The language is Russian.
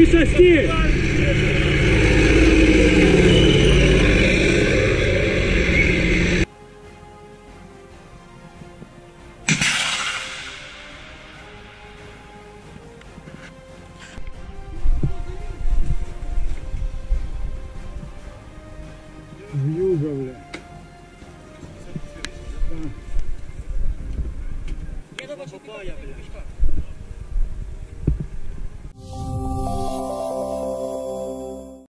Миша, стиль! Вьюга, бля. Да. Burada başka bir